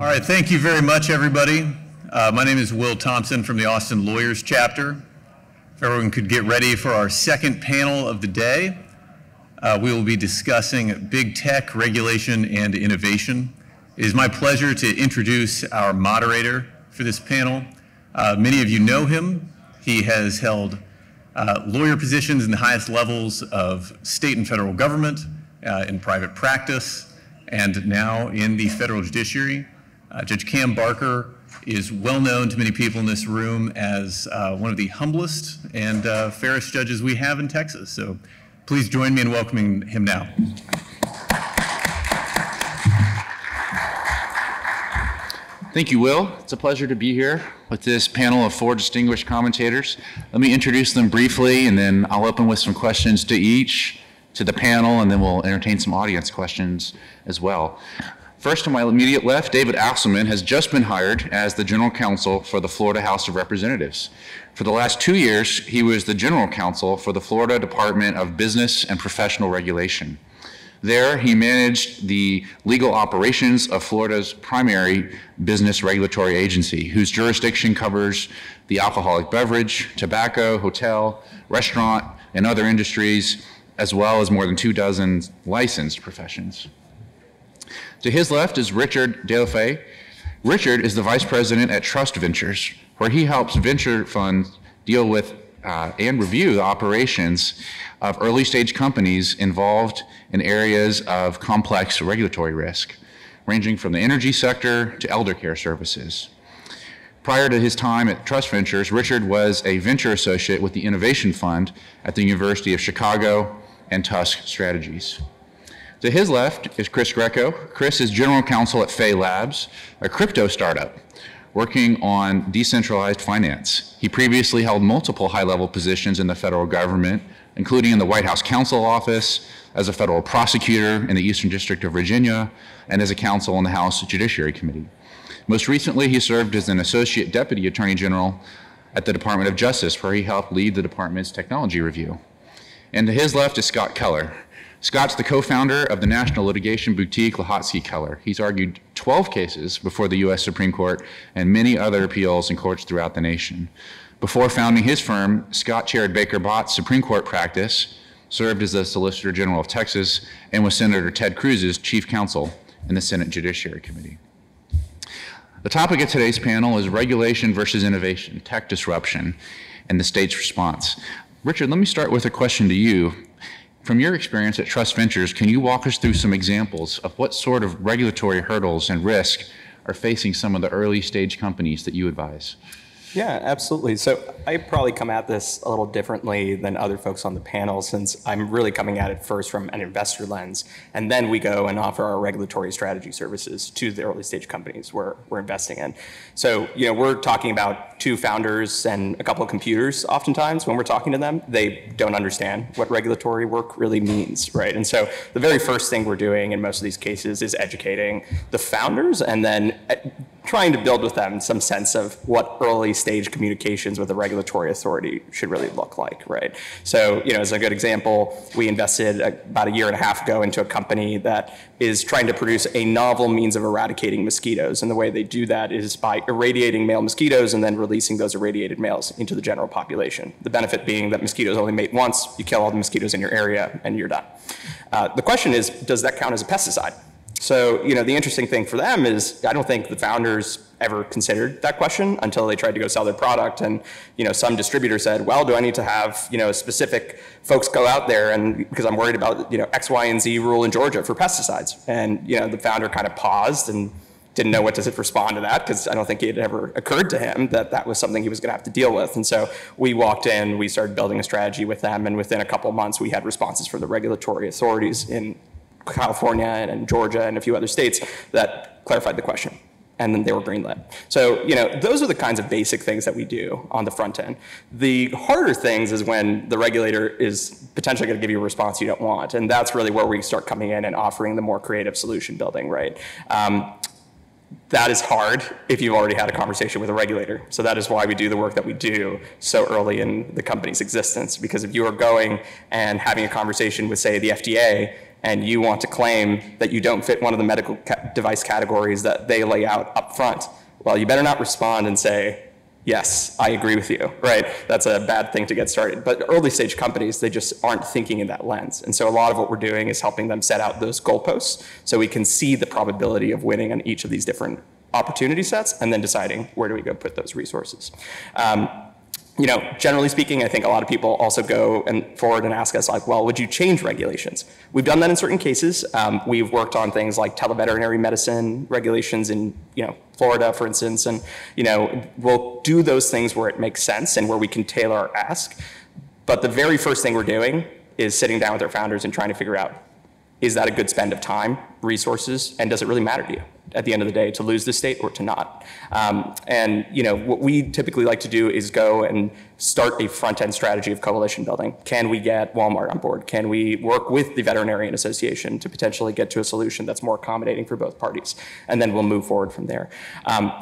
All right, thank you very much, everybody. Uh, my name is Will Thompson from the Austin Lawyers Chapter. If everyone could get ready for our second panel of the day, uh, we will be discussing big tech, regulation, and innovation. It is my pleasure to introduce our moderator for this panel. Uh, many of you know him. He has held uh, lawyer positions in the highest levels of state and federal government, uh, in private practice, and now in the federal judiciary. Uh, Judge Cam Barker is well known to many people in this room as uh, one of the humblest and uh, fairest judges we have in Texas. So please join me in welcoming him now. Thank you, Will. It's a pleasure to be here with this panel of four distinguished commentators. Let me introduce them briefly, and then I'll open with some questions to each, to the panel, and then we'll entertain some audience questions as well. First, to my immediate left, David Axelman has just been hired as the General Counsel for the Florida House of Representatives. For the last two years, he was the General Counsel for the Florida Department of Business and Professional Regulation. There, he managed the legal operations of Florida's primary business regulatory agency, whose jurisdiction covers the alcoholic beverage, tobacco, hotel, restaurant, and other industries, as well as more than two dozen licensed professions. To his left is Richard Deulofeut. Richard is the vice president at Trust Ventures, where he helps venture funds deal with uh, and review the operations of early stage companies involved in areas of complex regulatory risk, ranging from the energy sector to elder care services. Prior to his time at Trust Ventures, Richard was a venture associate with the Innovation Fund at the University of Chicago and Tusk Strategies. To his left is Chris Grieco. Chris is general counsel at Fei Labs, a crypto startup working on decentralized finance. He previously held multiple high level positions in the federal government, including in the White House Counsel Office, as a federal prosecutor in the Eastern District of Virginia, and as a counsel on the House Judiciary Committee. Most recently, he served as an associate deputy attorney general at the Department of Justice, where he helped lead the department's technology review. And to his left is Scott Keller. Scott's the co-founder of the national litigation boutique Lehotsky Keller. He's argued 12 cases before the U.S. Supreme Court and many other appeals in courts throughout the nation. Before founding his firm, Scott chaired Baker Bott's Supreme Court practice, served as the Solicitor General of Texas, and was Senator Ted Cruz's chief counsel in the Senate Judiciary Committee. The topic of today's panel is regulation versus innovation, tech disruption, and the state's response. Richard, let me start with a question to you. From your experience at Trust Ventures, can you walk us through some examples of what sort of regulatory hurdles and risk are facing some of the early stage companies that you advise? Yeah, absolutely. So I probably come at this a little differently than other folks on the panel since I'm really coming at it first from an investor lens. And then we go and offer our regulatory strategy services to the early stage companies we're, we're investing in. So, you know, we're talking about two founders and a couple of computers oftentimes when we're talking to them. They don't understand what regulatory work really means, right? And so the very first thing we're doing in most of these cases is educating the founders and then trying to build with them some sense of what early stage communications with a regulatory authority should really look like, right? So, you know, as a good example, we invested about a year and a half ago into a company that is trying to produce a novel means of eradicating mosquitoes. And the way they do that is by irradiating male mosquitoes and then releasing those irradiated males into the general population. The benefit being that mosquitoes only mate once, you kill all the mosquitoes in your area, and you're done. Uh, the question is, does that count as a pesticide? So, you know, the interesting thing for them is I don't think the founders ever considered that question until they tried to go sell their product. And, you know, some distributor said, well, do I need to have, you know, specific folks go out there and because I'm worried about, you know, X, Y, and Z rule in Georgia for pesticides. And, you know, the founder kind of paused and didn't know what to respond to that because I don't think it had ever occurred to him that that was something he was going to have to deal with. And so we walked in, we started building a strategy with them, and within a couple months, we had responses from the regulatory authorities in California and Georgia and a few other states that clarified the question. And then they were greenlit. So, you know, those are the kinds of basic things that we do on the front end. The harder things is when the regulator is potentially going to give you a response you don't want. And that's really where we start coming in and offering the more creative solution building, right? Um, that is hard if you've already had a conversation with a regulator. So that is why we do the work that we do so early in the company's existence. Because if you are going and having a conversation with, say, the FDA, and you want to claim that you don't fit one of the medical ca- device categories that they lay out up front, well, you better not respond and say, yes, I agree with you, right? That's a bad thing to get started. But early stage companies, they just aren't thinking in that lens. And so a lot of what we're doing is helping them set out those goalposts so we can see the probability of winning on each of these different opportunity sets and then deciding where do we go put those resources. Um, you know, generally speaking, I think a lot of people also go and forward and ask us like, well, would you change regulations? We've done that in certain cases. Um, we've worked on things like televeterinary medicine regulations in, you know, Florida, for instance, and, you know, we'll do those things where it makes sense and where we can tailor our ask. But the very first thing we're doing is sitting down with our founders and trying to figure out, is that a good spend of time, resources, and does it really matter to you? At the end of the day to lose the state or to not. Um, and you know what we typically like to do is go and start a front end strategy of coalition building. Can we get Walmart on board? Can we work with the veterinarian association to potentially get to a solution that's more accommodating for both parties? And then we'll move forward from there. Um,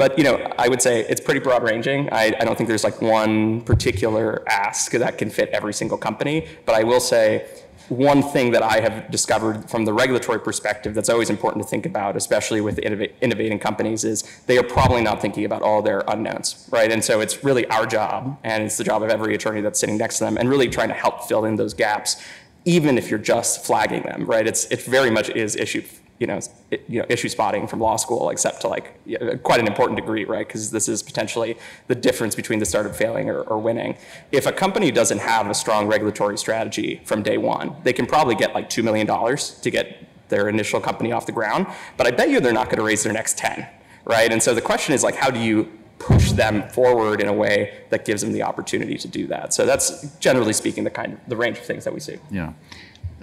but you know, I would say it's pretty broad ranging. I, I, don't think there's like one particular ask that can fit every single company. But I will say one thing that I have discovered from the regulatory perspective that's always important to think about, especially with innovating companies, is they are probably not thinking about all their unknowns, right? And so it's really our job, and it's the job of every attorney that's sitting next to them, and really trying to help fill in those gaps, even if you're just flagging them, right? It's it very much is issue you know, you know, issue spotting from law school, except to like quite an important degree, right? Because this is potentially the difference between the start of failing or, or, winning. If a company doesn't have a strong regulatory strategy from day one, they can probably get like $2 million to get their initial company off the ground, but I bet you they're not going to raise their next 10, right? And so the question is like, how do you push them forward in a way that gives them the opportunity to do that? So that's generally speaking the kind of the range of things that we see. Yeah.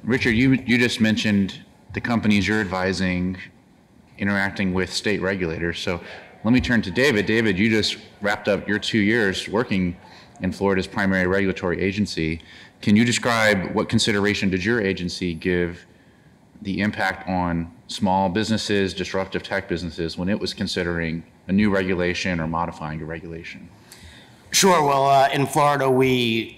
Richard, you, you just mentioned the companies you're advising interacting with state regulators. So let me turn to David. David, you just wrapped up your two years working in Florida's primary regulatory agency. Can you describe what consideration did your agency give the impact on small businesses, disruptive tech businesses, when it was considering a new regulation or modifying a regulation? Sure. Well, uh, in Florida, we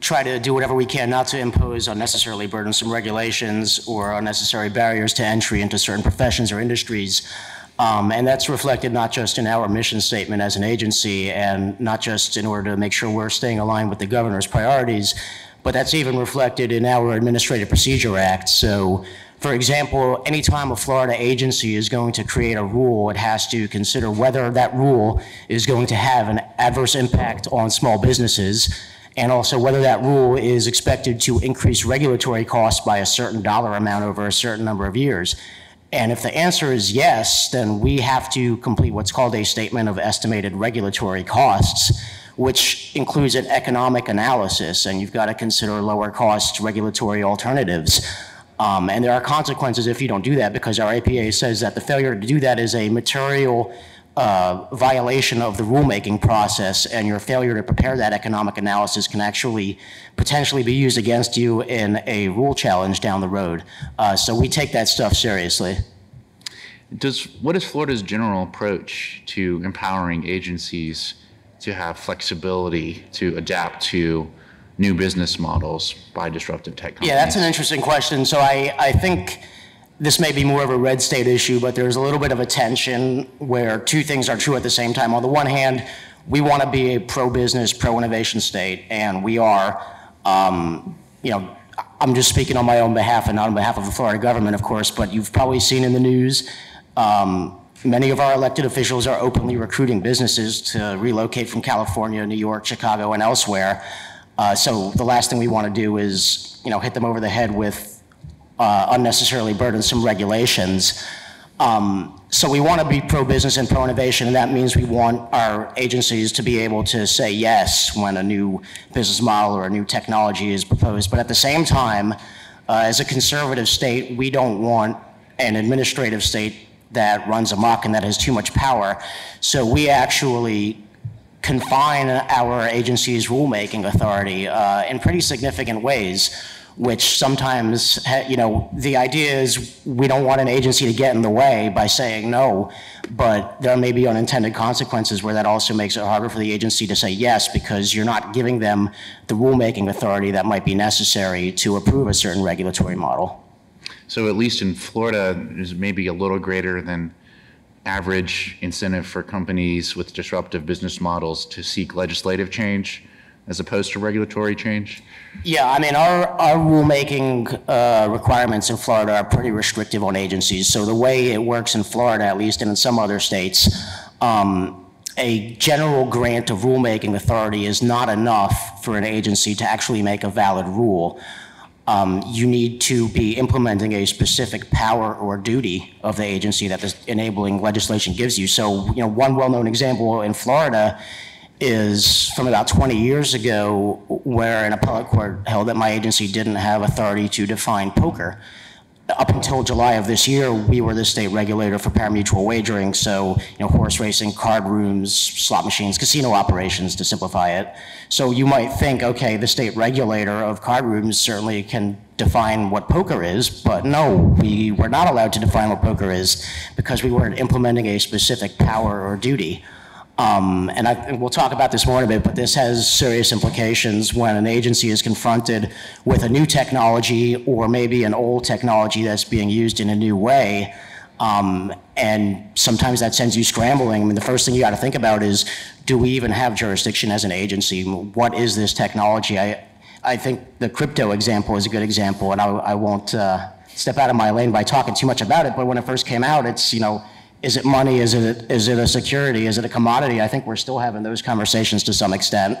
try to do whatever we can not to impose unnecessarily burdensome regulations or unnecessary barriers to entry into certain professions or industries. Um, and that's reflected not just in our mission statement as an agency and not just in order to make sure we're staying aligned with the governor's priorities, but that's even reflected in our Administrative Procedure Act. So, for example, anytime a Florida agency is going to create a rule, it has to consider whether that rule is going to have an adverse impact on small businesses and also whether that rule is expected to increase regulatory costs by a certain dollar amount over a certain number of years. And if the answer is yes, then we have to complete what's called a statement of estimated regulatory costs, which includes an economic analysis, and you've got to consider lower cost regulatory alternatives. Um, and there are consequences if you don't do that because our APA says that the failure to do that is a material uh, violation of the rulemaking process and your failure to prepare that economic analysis can actually potentially be used against you in a rule challenge down the road. Uh, so we take that stuff seriously. Does what is Florida's general approach to empowering agencies to have flexibility to adapt to new business models by disruptive tech companies? Yeah, that's an interesting question. So I, I think this may be more of a red state issue, but there's a little bit of a tension where two things are true at the same time. On the one hand, we want to be a pro-business, pro-innovation state, and we are. Um, you know, I'm just speaking on my own behalf and not on behalf of the Florida government, of course, but you've probably seen in the news, um, many of our elected officials are openly recruiting businesses to relocate from California, New York, Chicago, and elsewhere. Uh, so the last thing we want to do is, you know, hit them over the head with uh, unnecessarily burdensome regulations. Um, so we want to be pro-business and pro-innovation, and that means we want our agencies to be able to say yes when a new business model or a new technology is proposed. But at the same time, uh, as a conservative state, we don't want an administrative state that runs amok and that has too much power. So we actually confine our agency's rulemaking authority uh, in pretty significant ways which sometimes, you know, the idea is we don't want an agency to get in the way by saying no, but there may be unintended consequences where that also makes it harder for the agency to say yes because you're not giving them the rulemaking authority that might be necessary to approve a certain regulatory model. So at least in Florida, there's maybe a little greater than average incentive for companies with disruptive business models to seek legislative change as opposed to regulatory change? Yeah, I mean, our, our rulemaking uh, requirements in Florida are pretty restrictive on agencies. So the way it works in Florida, at least, and in some other states, um, a general grant of rulemaking authority is not enough for an agency to actually make a valid rule. Um, you need to be implementing a specific power or duty of the agency that the enabling legislation gives you. So, you know, one well-known example in Florida is from about 20 years ago where an appellate court held that my agency didn't have authority to define poker. Up until July of this year, we were the state regulator for parimutuel wagering, so you know horse racing, card rooms, slot machines, casino operations to simplify it. So you might think, okay, the state regulator of card rooms certainly can define what poker is, but no, we were not allowed to define what poker is because we weren't implementing a specific power or duty. Um, and, I, and we'll talk about this more in a bit, but this has serious implications when an agency is confronted with a new technology or maybe an old technology that's being used in a new way. Um, and sometimes that sends you scrambling. I mean, the first thing you got to think about is, do we even have jurisdiction as an agency? What is this technology? I, I think the crypto example is a good example, and I, I won't uh, step out of my lane by talking too much about it. But when it first came out, it's you know is it money? Is it, is it a security? Is it a commodity? I think we're still having those conversations to some extent.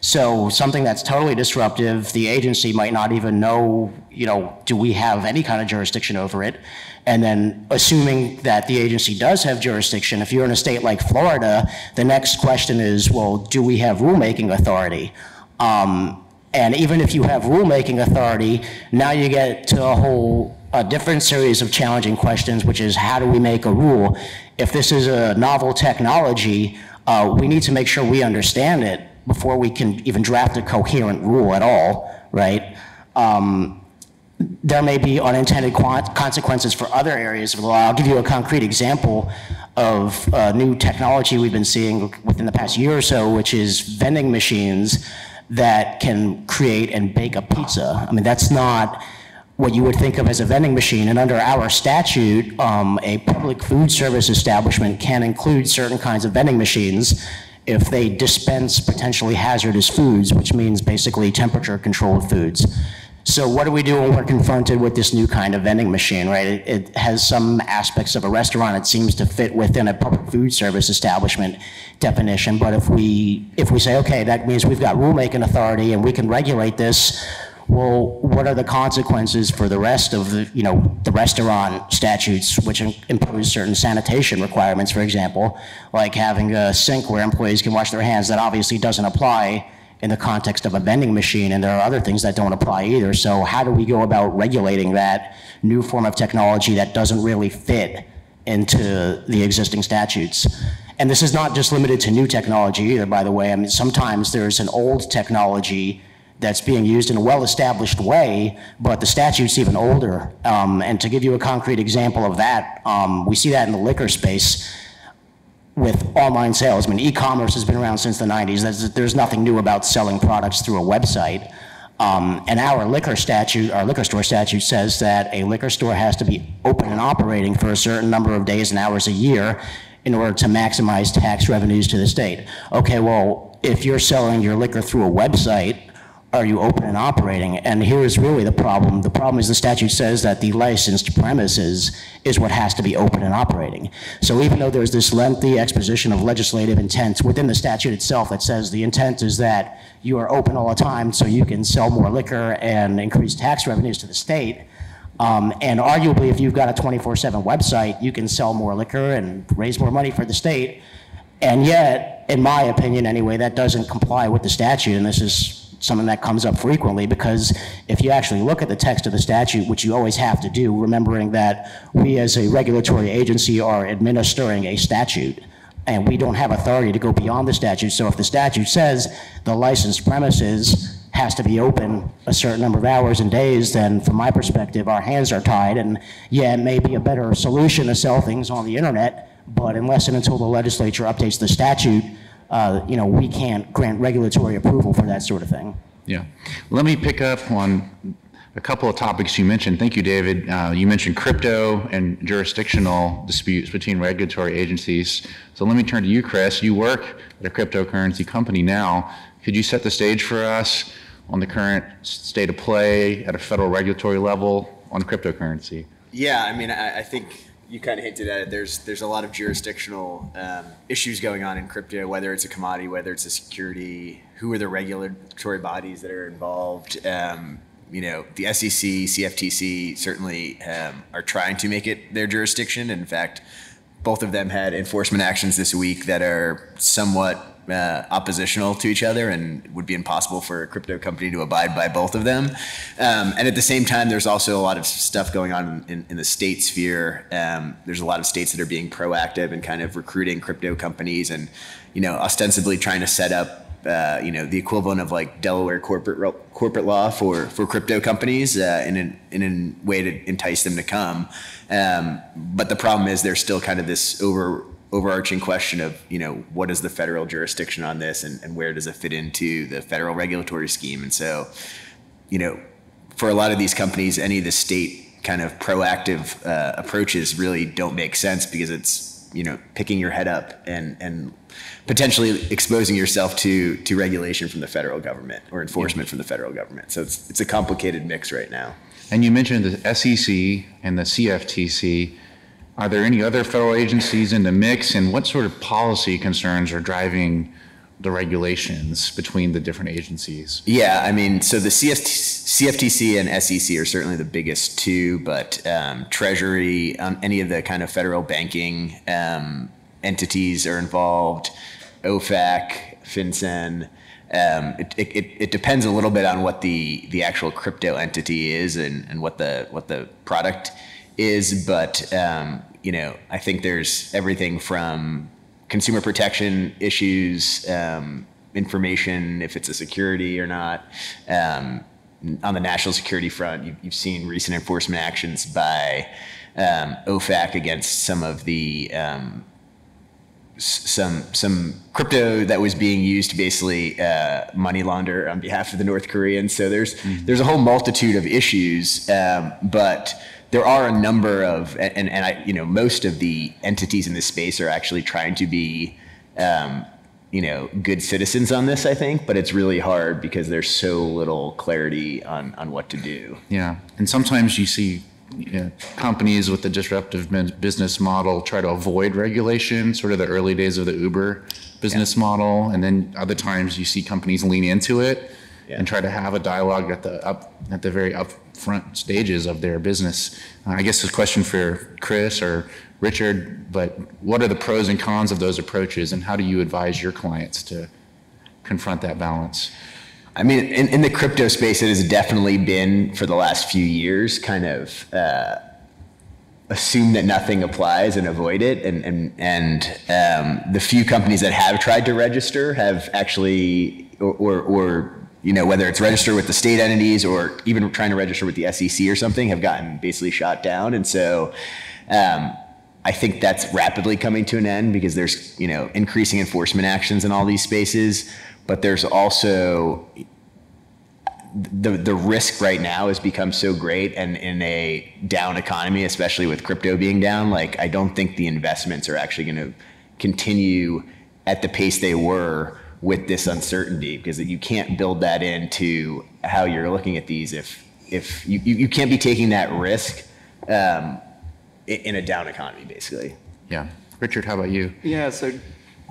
So something that's totally disruptive, the agency might not even know, you know, do we have any kind of jurisdiction over it? And then assuming that the agency does have jurisdiction, if you're in a state like Florida, the next question is, well, do we have rulemaking authority? Um, and even if you have rulemaking authority, now you get to a whole a different series of challenging questions, which is how do we make a rule? If this is a novel technology, uh, we need to make sure we understand it before we can even draft a coherent rule at all, right? Um, there may be unintended consequences for other areas of the law. I'll give you a concrete example of uh, new technology we've been seeing within the past year or so, which is vending machines that can create and bake a pizza. I mean, that's not what you would think of as a vending machine. And under our statute, um, a public food service establishment can include certain kinds of vending machines if they dispense potentially hazardous foods, which means basically temperature controlled foods. So what do we do when we're confronted with this new kind of vending machine, right? It, it, has some aspects of a restaurant. It seems to fit within a public food service establishment definition. But if we if we say, okay, that means we've got rulemaking authority and we can regulate this well, what are the consequences for the rest of the, you know, the restaurant statutes, which impose certain sanitation requirements, for example, like having a sink where employees can wash their hands, that obviously doesn't apply in the context of a vending machine, and there are other things that don't apply either. So how do we go about regulating that new form of technology that doesn't really fit into the existing statutes? And this is not just limited to new technology either, by the way. I mean, sometimes there's an old technology that's being used in a well-established way, but the statute's even older. Um, and to give you a concrete example of that, um, we see that in the liquor space with online sales. I mean, e-commerce has been around since the 90s. There's, there's nothing new about selling products through a website. Um, and our liquor statute, our liquor store statute says that a liquor store has to be open and operating for a certain number of days and hours a year in order to maximize tax revenues to the state. Okay, well, if you're selling your liquor through a website, are you open and operating? And here is really the problem. The problem is the statute says that the licensed premises is what has to be open and operating. So even though there's this lengthy exposition of legislative intent within the statute itself that says the intent is that you are open all the time so you can sell more liquor and increase tax revenues to the state, um, and arguably if you've got a 24-7 website, you can sell more liquor and raise more money for the state. And yet, in my opinion anyway, that doesn't comply with the statute, and this is something that comes up frequently because if you actually look at the text of the statute, which you always have to do, remembering that we as a regulatory agency are administering a statute and we don't have authority to go beyond the statute. So if the statute says the licensed premises has to be open a certain number of hours and days, then from my perspective, our hands are tied. And yeah, it may be a better solution to sell things on the internet, but unless and until the legislature updates the statute, uh, you know, we can't grant regulatory approval for that sort of thing. Yeah. Let me pick up on a couple of topics you mentioned. Thank you, David. Uh, you mentioned crypto and jurisdictional disputes between regulatory agencies. So let me turn to you, Chris. You work at a cryptocurrency company now. Could you set the stage for us on the current state of play at a federal regulatory level on cryptocurrency? Yeah, I mean, I, I think you kind of hinted at it. There's there's a lot of jurisdictional um, issues going on in crypto, whether it's a commodity, whether it's a security. Who are the regulatory bodies that are involved? Um, you know, the SEC, CFTC certainly um, are trying to make it their jurisdiction. In fact, both of them had enforcement actions this week that are somewhat uh, oppositional to each other and would be impossible for a crypto company to abide by both of them. Um, and at the same time, there's also a lot of stuff going on in, in the state sphere. Um, there's a lot of states that are being proactive and kind of recruiting crypto companies and, you know, ostensibly trying to set up uh, you know the equivalent of like Delaware corporate corporate law for for crypto companies uh, in an, in a way to entice them to come. Um, but the problem is there's still kind of this over overarching question of you know what is the federal jurisdiction on this and, and where does it fit into the federal regulatory scheme? And so you know for a lot of these companies any of the state kind of proactive uh, approaches really don't make sense because it's you know picking your head up and and potentially exposing yourself to to regulation from the federal government or enforcement yeah. from the federal government. So it's it's a complicated mix right now. And you mentioned the SEC and the CFTC are there any other federal agencies in the mix, and what sort of policy concerns are driving the regulations between the different agencies? Yeah, I mean, so the CFTC and SEC are certainly the biggest two, but um, Treasury, um, any of the kind of federal banking um, entities are involved, OFAC, FinCEN. Um, it, it, it, depends a little bit on what the, the actual crypto entity is and, and what the what the product is, but um, you know, I think there's everything from consumer protection issues, um, information, if it's a security or not. Um, on the national security front, you've, you've seen recent enforcement actions by um, OFAC against some of the um, some some crypto that was being used to basically uh, money launder on behalf of the North Koreans. So there's mm-hmm. there's a whole multitude of issues, um, but there are a number of, and, and I, you know, most of the entities in this space are actually trying to be, um, you know, good citizens on this, I think, but it's really hard because there's so little clarity on, on what to do. Yeah. And sometimes you see you know, companies with the disruptive business model try to avoid regulation, sort of the early days of the Uber business yeah. model. And then other times you see companies lean into it yeah. and try to have a dialogue at the up, at the very up front stages of their business. Uh, I guess a question for Chris or Richard, but what are the pros and cons of those approaches, and how do you advise your clients to confront that balance? I mean, in, in the crypto space, it has definitely been for the last few years kind of uh, assume that nothing applies and avoid it. And, and, and um, the few companies that have tried to register have actually, or, or, or you know, whether it's register with the state entities or even trying to register with the SEC or something, have gotten basically shot down. And so um, I think that's rapidly coming to an end because there's, you know, increasing enforcement actions in all these spaces. But there's also the the risk right now has become so great and in a down economy, especially with crypto being down, like I don't think the investments are actually going to continue at the pace they were with this uncertainty because you can't build that into how you're looking at these if if you, you can't be taking that risk um, in a down economy basically. Yeah. Richard how about you? Yeah so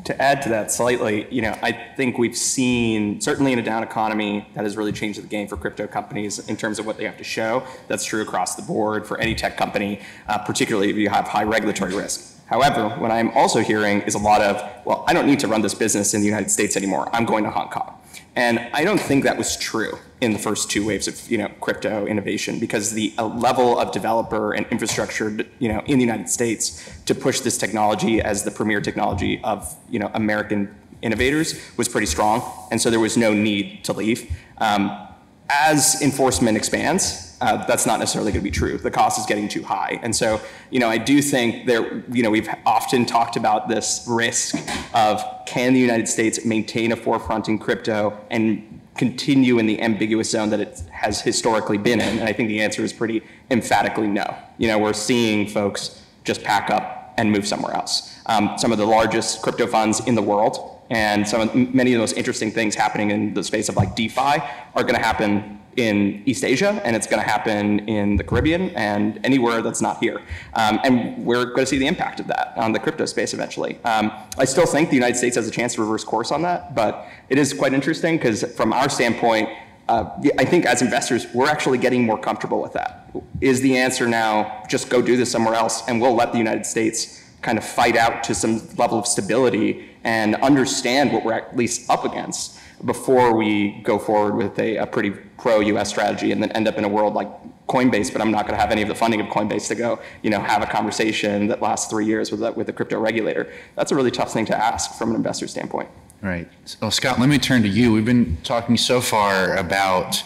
to add to that slightly you know i think we've seen certainly in a down economy that has really changed the game for crypto companies in terms of what they have to show. That's true across the board for any tech company uh, particularly if you have high regulatory risk However, what I'm also hearing is a lot of, well, I don't need to run this business in the United States anymore. I'm going to Hong Kong. And I don't think that was true in the first two waves of you know crypto innovation because the uh, level of developer and infrastructure you know in the United States to push this technology as the premier technology of you know American innovators was pretty strong, and so there was no need to leave. Um, as enforcement expands, uh, that's not necessarily going to be true. The cost is getting too high, and so you know I do think there. You know we've often talked about this risk of can the United States maintain a forefront in crypto and continue in the ambiguous zone that it has historically been in? And I think the answer is pretty emphatically no. You know, we're seeing folks just pack up and move somewhere else. Um, some of the largest crypto funds in the world and some of, many of the most interesting things happening in the space of like DeFi are going to happen in East Asia, and it's going to happen in the Caribbean and anywhere that's not here. Um, and we're going to see the impact of that on the crypto space eventually. Um, I still think the United States has a chance to reverse course on that, but it is quite interesting because from our standpoint, uh, I think as investors, we're actually getting more comfortable with that. Is the answer now just go do this somewhere else, and we'll let the United States kind of fight out to some level of stability and understand what we're at least up against before we go forward with a, a pretty pro-US strategy and then end up in a world like Coinbase, but I'm not going to have any of the funding of Coinbase to go, you know, have a conversation that lasts three years with a, with a crypto regulator. That's a really tough thing to ask from an investor standpoint. Right. So Scott, let me turn to you. We've been talking so far about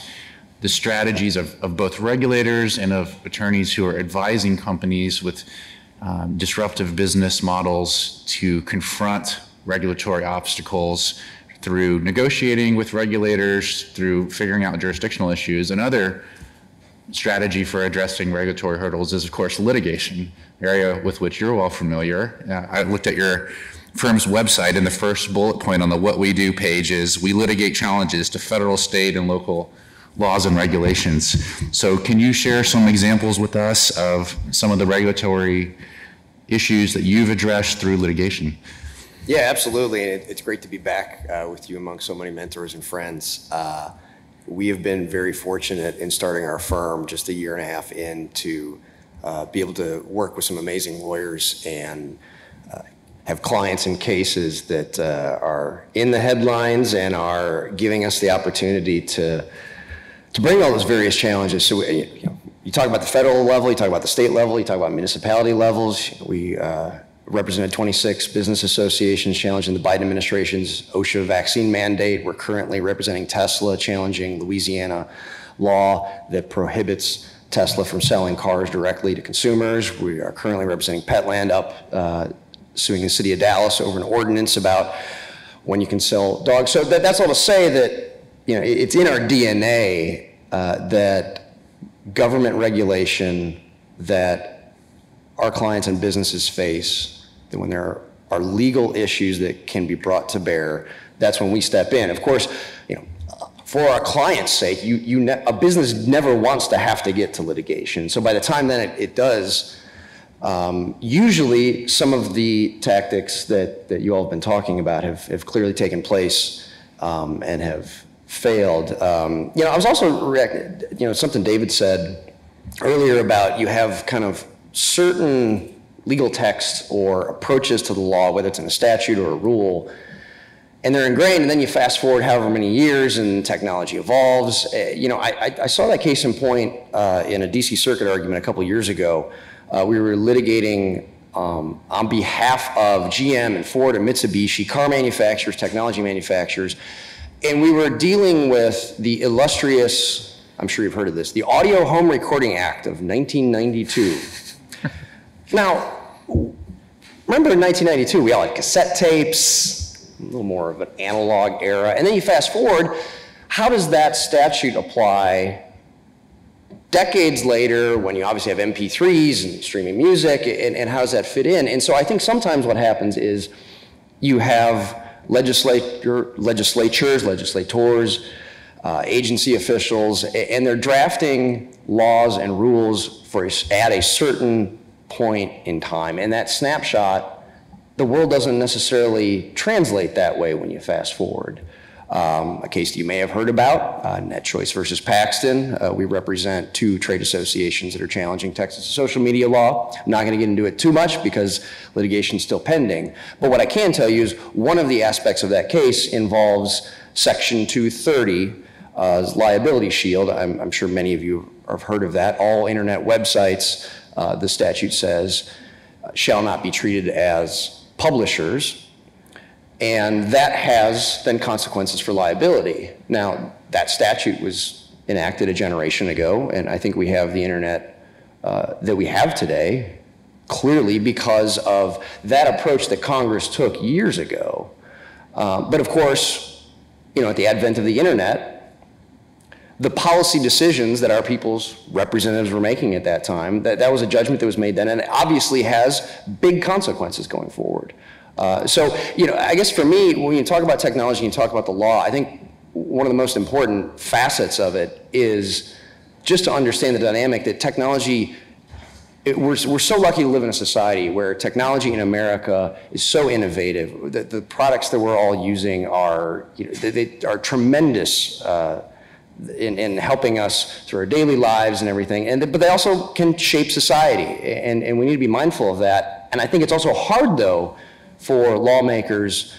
the strategies of, of both regulators and of attorneys who are advising companies with um, disruptive business models to confront regulatory obstacles through negotiating with regulators, through figuring out jurisdictional issues. Another strategy for addressing regulatory hurdles is, of course, litigation, area with which you're well familiar. Uh, I looked at your firm's website, and the first bullet point on the What We Do page is we litigate challenges to federal, state, and local laws and regulations. So, can you share some examples with us of some of the regulatory issues that you've addressed through litigation? Yeah, absolutely. And it, it's great to be back uh, with you among so many mentors and friends. Uh, we have been very fortunate in starting our firm just a year and a half in to uh, be able to work with some amazing lawyers and uh, have clients and cases that uh, are in the headlines and are giving us the opportunity to to bring all those various challenges. So, you, know, you talk about the federal level, you talk about the state level, you talk about municipality levels. We uh, represented 26 business associations challenging the Biden administration's OSHA vaccine mandate. We're currently representing Tesla, challenging Louisiana law that prohibits Tesla from selling cars directly to consumers. We are currently representing Petland up, uh, suing the city of Dallas over an ordinance about when you can sell dogs. So that, that's all to say that you know it's in our DNA uh, that government regulation that our clients and businesses face that when there are legal issues that can be brought to bear, that's when we step in. Of course, you know, for our client's sake, you, you ne- a business never wants to have to get to litigation. So by the time then it, it does, um, usually some of the tactics that, that you all have been talking about have, have clearly taken place um, and have failed. Um, you know, I was also, react- you know, something David said earlier about you have kind of certain legal texts or approaches to the law, whether it's in a statute or a rule, and they're ingrained. And then you fast forward however many years, and technology evolves. Uh, you know, I, I, saw that case in point uh, in a DC Circuit argument a couple years ago. Uh, we were litigating um, on behalf of GM and Ford and Mitsubishi, car manufacturers, technology manufacturers, and we were dealing with the illustrious. I'm sure you've heard of this, the Audio Home Recording Act of 1992. Now, remember in 1992, we all had cassette tapes, a little more of an analog era. And then you fast forward, how does that statute apply decades later when you obviously have MP3s and streaming music, and, and, how does that fit in? And so I think sometimes what happens is you have legislature, legislatures, legislators, uh, agency officials, and they're drafting laws and rules for at a certain point in time. And that snapshot, the world doesn't necessarily translate that way when you fast forward. Um, a case you may have heard about, uh, NetChoice versus Paxton. Uh, we represent two trade associations that are challenging Texas social media law. I'm not going to get into it too much because litigation is still pending. But what I can tell you is one of the aspects of that case involves Section 230, uh, liability shield. I'm, I'm, sure many of you have heard of that. All internet websites uh, the statute says, shall not be treated as publishers. And that has then consequences for liability. Now, that statute was enacted a generation ago, and I think we have the internet uh, that we have today clearly because of that approach that Congress took years ago. Uh, but of course, you know, at the advent of the internet, the policy decisions that our people's representatives were making at that time, that, that was a judgment that was made then, and it obviously has big consequences going forward. Uh, so, you know, I guess for me, when you talk about technology and you talk about the law, I think one of the most important facets of it is just to understand the dynamic that technology it, we're, we're so lucky to live in a society where technology in America is so innovative. that the products that we're all using are, you know, they, they are tremendous uh, in, in helping us through our daily lives and everything. And, but they also can shape society, and, and we need to be mindful of that. And I think it's also hard, though, for lawmakers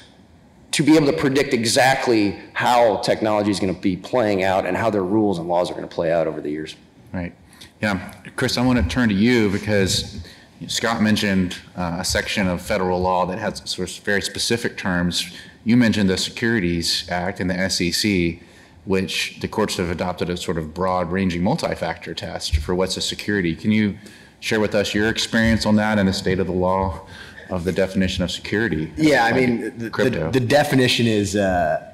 to be able to predict exactly how technology is going to be playing out and how their rules and laws are going to play out over the years. Right. Yeah. Chris, I want to turn to you because Scott mentioned uh, a section of federal law that has sort of very specific terms. You mentioned the Securities Act and the SEC, which the courts have adopted a sort of broad ranging multi factor test for what's a security. Can you share with us your experience on that and the state of the law of the definition of security? Yeah, I mean, the, the, the definition is. Uh,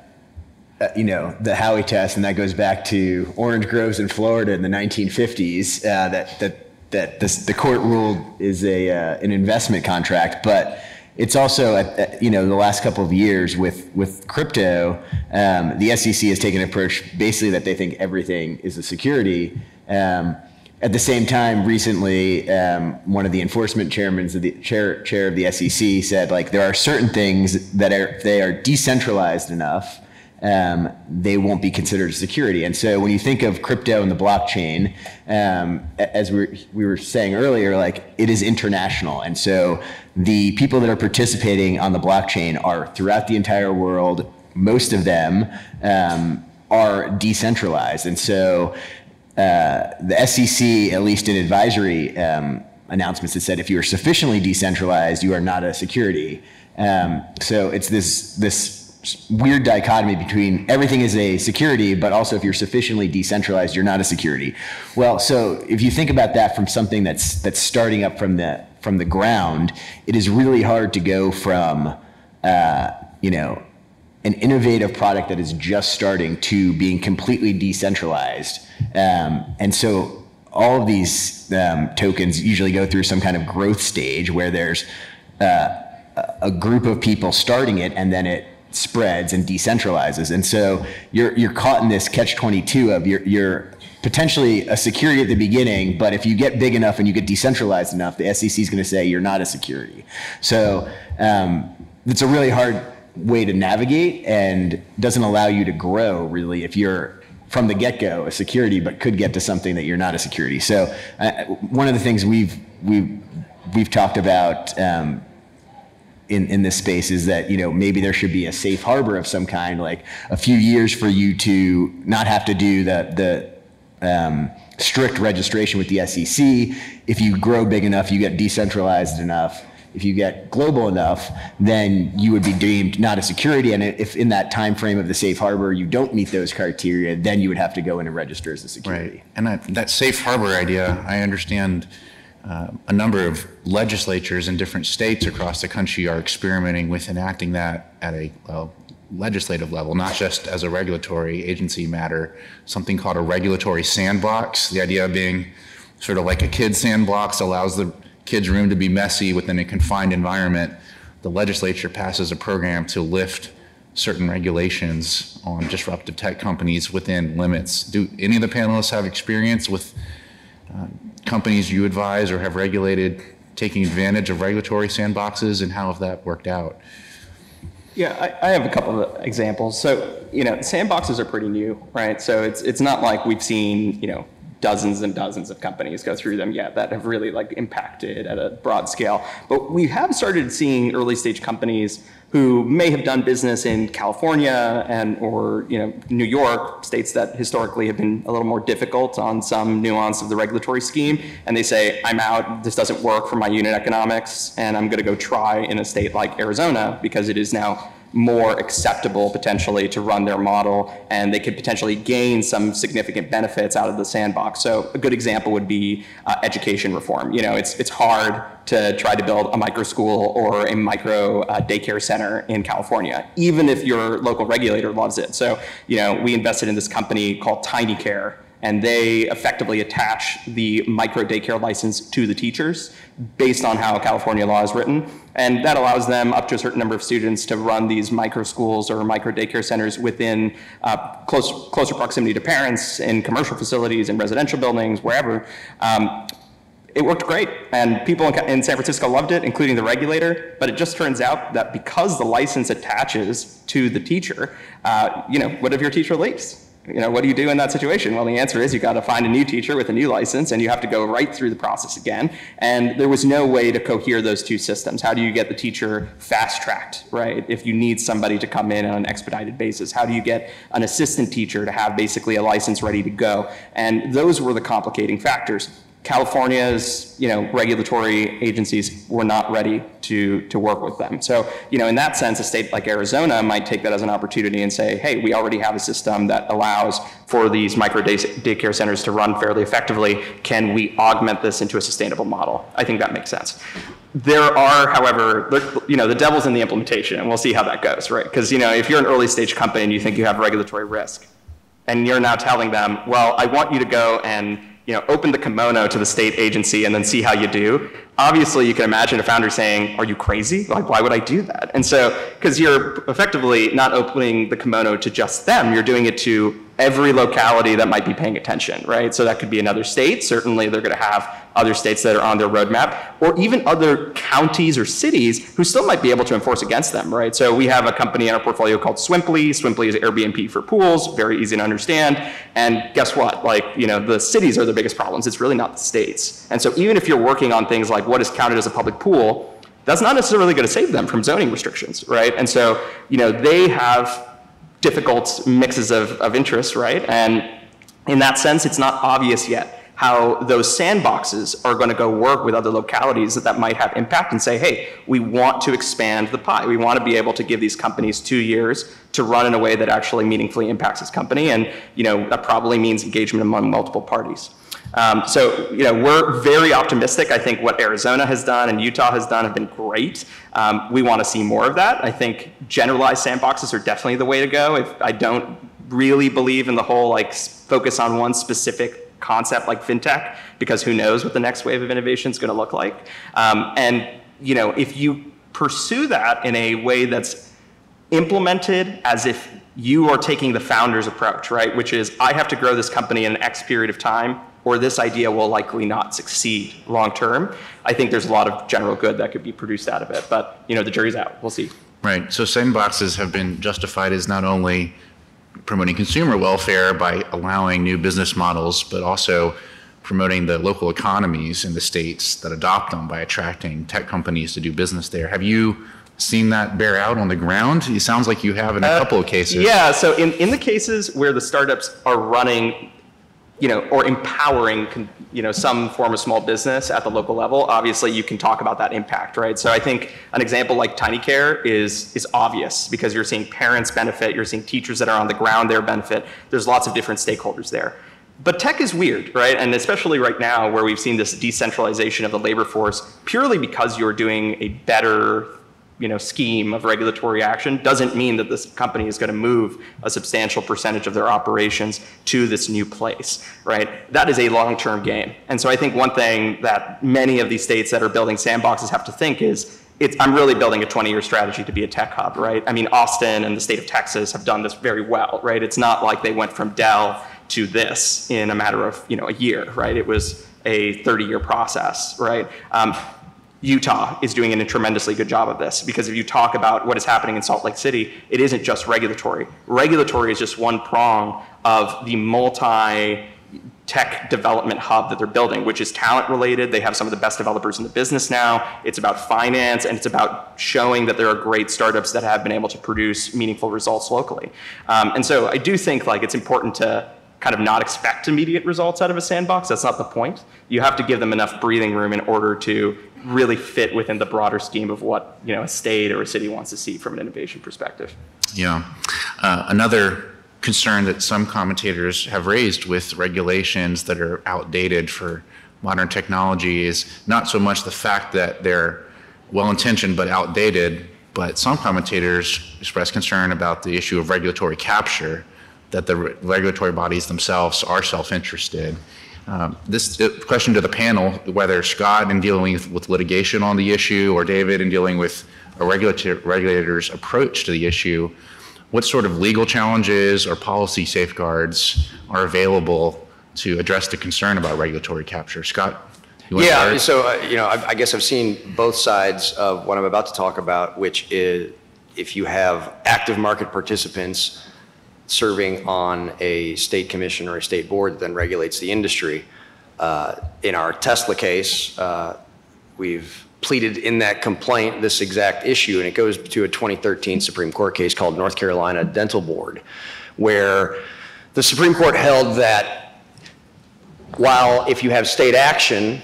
uh, you know, the Howey test, and that goes back to orange groves in Florida in the 1950s. Uh, that that that this, the court ruled is a uh, an investment contract, but it's also at, at, you know the last couple of years with with crypto, um, the SEC has taken an approach basically that they think everything is a security. Um, at the same time, recently, um, one of the enforcement chairmen of the chair, chair of the SEC said like there are certain things that are they are decentralized enough um, they won't be considered a security. And so when you think of crypto and the blockchain, um, as we were, we were saying earlier, like it is international. And so the people that are participating on the blockchain are throughout the entire world. Most of them um, are decentralized. And so uh, the SEC, at least in advisory um, announcements, has said if you are sufficiently decentralized, you are not a security. Um, so it's this this weird dichotomy between everything is a security, but also if you're sufficiently decentralized, you're not a security. Well, so if you think about that from something that's that's starting up from the from the ground, it is really hard to go from uh, you know an innovative product that is just starting to being completely decentralized. Um, and so all of these um, tokens usually go through some kind of growth stage where there's uh, a group of people starting it and then it spreads and decentralizes. And so you're, you're caught in this catch 22 of you're, you're potentially a security at the beginning, but if you get big enough and you get decentralized enough, the SEC is going to say you're not a security. So um, it's a really hard way to navigate and doesn't allow you to grow really if you're from the get-go a security but could get to something that you're not a security so uh, one of the things we've we've we've talked about um, in, in this space is that you know maybe there should be a safe harbor of some kind, like a few years for you to not have to do the the um, strict registration with the SEC. If you grow big enough, you get decentralized enough. If you get global enough, then you would be deemed not a security. And if in that time frame of the safe harbor you don't meet those criteria, then you would have to go in and register as a security. Right. And that, that safe harbor idea, I understand a number of legislatures in different states across the country are experimenting with enacting that at a well, legislative level, not just as a regulatory agency matter, something called a regulatory sandbox. The idea being sort of like a kid's sandbox allows the kid's room to be messy within a confined environment. The legislature passes a program to lift certain regulations on disruptive tech companies within limits. Do any of the panelists have experience with uh, companies you advise or have regulated taking advantage of regulatory sandboxes and how have that worked out? Yeah, I, I, have a couple of examples. So, you know, sandboxes are pretty new, right? So it's it's not like we've seen, you know, dozens and dozens of companies go through them yet that have really like impacted at a broad scale. But we have started seeing early stage companies who may have done business in California and or you know New York, states that historically have been a little more difficult on some nuance of the regulatory scheme, and they say, I'm out, this doesn't work for my unit economics, and I'm gonna go try in a state like Arizona because it is now more acceptable potentially to run their model and they could potentially gain some significant benefits out of the sandbox. So a good example would be uh, education reform. You know, it's, it's hard to try to build a micro school or a micro uh, daycare center in California, even if your local regulator loves it. So, you know, we invested in this company called TinyCare and they effectively attach the micro daycare license to the teachers based on how California law is written. And that allows them up to a certain number of students to run these micro schools or micro daycare centers within uh, close, closer proximity to parents in commercial facilities, in residential buildings, wherever. Um, it worked great, and people in San Francisco loved it, including the regulator. But it just turns out that because the license attaches to the teacher, uh, you know, what if your teacher leaves? You know, what do you do in that situation? Well, the answer is you got to find a new teacher with a new license and you have to go right through the process again. And there was no way to cohere those two systems. How do you get the teacher fast tracked, right? If you need somebody to come in on an expedited basis, how do you get an assistant teacher to have basically a license ready to go? And those were the complicating factors. California's, you know, regulatory agencies were not ready to, to work with them. So, you know, in that sense, a state like Arizona might take that as an opportunity and say, hey, we already have a system that allows for these micro day, daycare centers to run fairly effectively. Can we augment this into a sustainable model? I think that makes sense. There are, however, you know, the devil's in the implementation, and we'll see how that goes, right? Because, you know, if you're an early stage company and you think you have regulatory risk, and you're now telling them, well, I want you to go and you know, open the kimono to the state agency and then see how you do. Obviously, you can imagine a founder saying, Are you crazy? Like, why would I do that? And so, because you're effectively not opening the kimono to just them, you're doing it to every locality that might be paying attention, right? So that could be another state. Certainly, they're going to have other states that are on their roadmap, or even other counties or cities who still might be able to enforce against them, right? So we have a company in our portfolio called Swimply. Swimply is Airbnb for pools, very easy to understand. And guess what? Like, you know, the cities are the biggest problems. It's really not the states. And so even if you're working on things like what is counted as a public pool, that's not necessarily going to save them from zoning restrictions, right? And so, you know, they have difficult mixes of, of interests, right? And in that sense, it's not obvious yet how those sandboxes are going to go work with other localities that, that might have impact and say, hey, we want to expand the pie. We want to be able to give these companies two years to run in a way that actually meaningfully impacts this company. And you know, that probably means engagement among multiple parties. Um, so, you know, we're very optimistic. I think what Arizona has done and Utah has done have been great. Um, we want to see more of that. I think generalized sandboxes are definitely the way to go. If I don't really believe in the whole like focus on one specific concept like fintech because who knows what the next wave of innovation is going to look like. Um, and you know, if you pursue that in a way that's implemented as if you are taking the founder's approach, right? Which is I have to grow this company in an X period of time, or this idea will likely not succeed long term. I think there's a lot of general good that could be produced out of it, but you know, the jury's out. We'll see. Right. So sandboxes have been justified as not only promoting consumer welfare by allowing new business models, but also promoting the local economies in the states that adopt them by attracting tech companies to do business there. Have you seen that bear out on the ground? It sounds like you have in a uh, couple of cases. Yeah, so in, in the cases where the startups are running you know, or empowering, you know, some form of small business at the local level, obviously you can talk about that impact, right? So I think an example like TinyCare is is obvious because you're seeing parents benefit, you're seeing teachers that are on the ground there benefit. There's lots of different stakeholders there. But tech is weird, right? And especially right now where we've seen this decentralization of the labor force purely because you're doing a better you know, scheme of regulatory action doesn't mean that this company is going to move a substantial percentage of their operations to this new place, right? That is a long-term game. And so I think one thing that many of these states that are building sandboxes have to think is, I'm really building a 20-year strategy to be a tech hub, right? I mean, Austin and the state of Texas have done this very well, right? It's not like they went from Dell to this in a matter of, you know, a year, right? It was a 30-year process, right? Um, Utah is doing a tremendously good job of this because if you talk about what is happening in Salt Lake City, it isn't just regulatory. Regulatory is just one prong of the multi tech development hub that they're building, which is talent related. They have some of the best developers in the business now. It's about finance and it's about showing that there are great startups that have been able to produce meaningful results locally. Um, and so I do think like it's important to kind of not expect immediate results out of a sandbox. That's not the point. You have to give them enough breathing room in order to really fit within the broader scheme of what you know a state or a city wants to see from an innovation perspective. Yeah. Uh, another concern that some commentators have raised with regulations that are outdated for modern technology is not so much the fact that they're well intentioned but outdated, but some commentators express concern about the issue of regulatory capture, that the re- regulatory bodies themselves are self interested. Um, this uh, question to the panel whether Scott, in dealing with, with litigation on the issue, or David, in dealing with a regulator, regulator's approach to the issue, what sort of legal challenges or policy safeguards are available to address the concern about regulatory capture? Scott? Yeah, so, uh, you know, I I guess I've seen both sides of what I'm about to talk about, which is if you have active market participants serving on a state commission or a state board that then regulates the industry. Uh, In our Tesla case, uh, we've pleaded in that complaint this exact issue, and it goes to a 2013 Supreme Court case called North Carolina Dental Board, where the Supreme Court held that while if you have state action,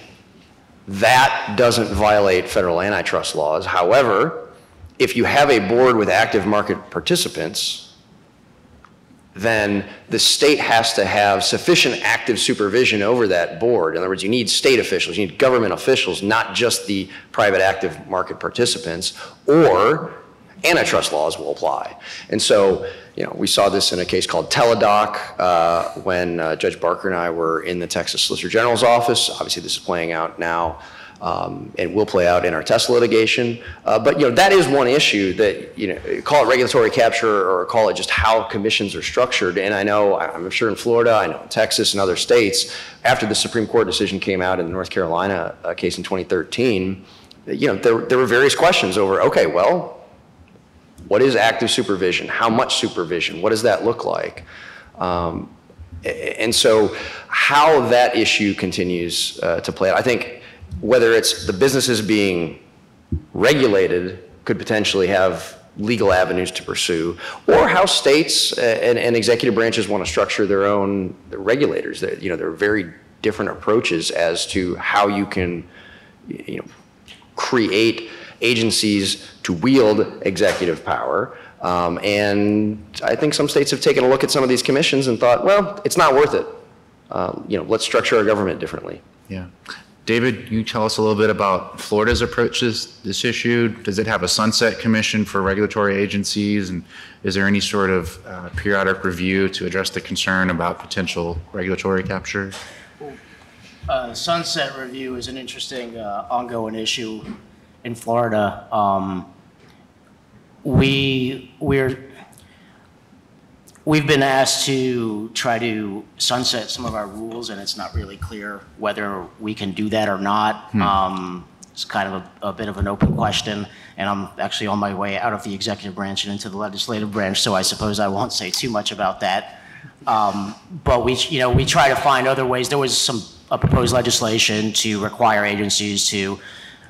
that doesn't violate federal antitrust laws. However, if you have a board with active market participants, then the state has to have sufficient active supervision over that board. In other words, you need state officials, you need government officials, not just the private active market participants, or antitrust laws will apply. And so, you know, we saw this in a case called Teladoc uh, when uh, Judge Barker and I were in the Texas Solicitor General's office. Obviously, this is playing out now um, and will play out in our Tesla litigation. Uh, but you know that is one issue that you know call it regulatory capture or call it just how commissions are structured. And I know I'm sure in Florida, I know in Texas and other states, after the Supreme Court decision came out in the North Carolina uh, case in 2013, you know there, there were various questions over. Okay, well, what is active supervision? How much supervision? What does that look like? Um, and so, how that issue continues uh, to play out, I think whether it's the businesses being regulated could potentially have legal avenues to pursue, or how states uh, and, and executive branches want to structure their own regulators. There, you know, there are very different approaches as to how you can, you know, create agencies to wield executive power. Um, and I think some states have taken a look at some of these commissions and thought, well, it's not worth it. Uh, you know, let's structure our government differently. Yeah. David, you tell us a little bit about Florida's approach to this, this issue? Does it have a sunset commission for regulatory agencies? And is there any sort of uh, periodic review to address the concern about potential regulatory capture? Uh, Sunset Review is an interesting uh, ongoing issue in Florida. Um, We, we're, we've been asked to try to sunset some of our rules, and it's not really clear whether we can do that or not. Um, It's kind of a, a bit of an open question, and I'm actually on my way out of the executive branch and into the legislative branch, so I suppose I won't say too much about that. Um, But we, you know, we try to find other ways. There was some, a proposed legislation to require agencies to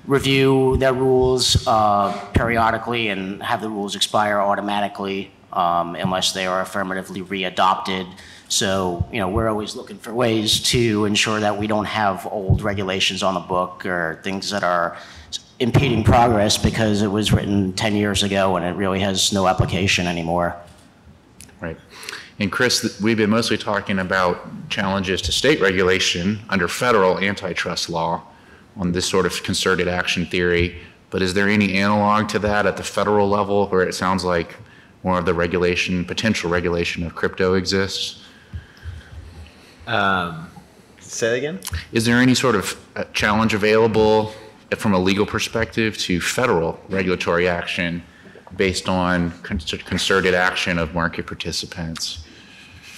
review their rules uh, periodically and have the rules expire automatically um, unless they are affirmatively readopted. So, you know, we're always looking for ways to ensure that we don't have old regulations on the book or things that are impeding progress because it was written 10 years ago and it really has no application anymore. Right. And Chris, we've been mostly talking about challenges to state regulation under federal antitrust law on this sort of concerted action theory. But is there any analog to that at the federal level where it sounds like more of the regulation, potential regulation of crypto exists? Um, say that again? Is there any sort of uh, challenge available from a legal perspective to federal regulatory action based on concerted action of market participants?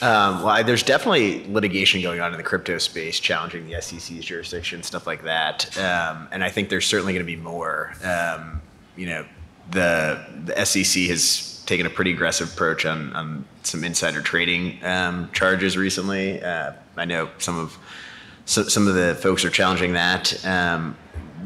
Um, well, I, there's definitely litigation going on in the crypto space, challenging the SEC's jurisdiction, stuff like that. Um, and I think there's certainly going to be more. Um, you know, the the SEC has taken a pretty aggressive approach on, on some insider trading um, charges recently. Uh, I know some of so, some of the folks are challenging that. Um,